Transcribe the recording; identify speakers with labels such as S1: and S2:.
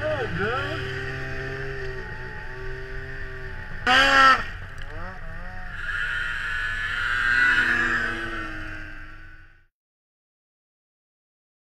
S1: good, girl.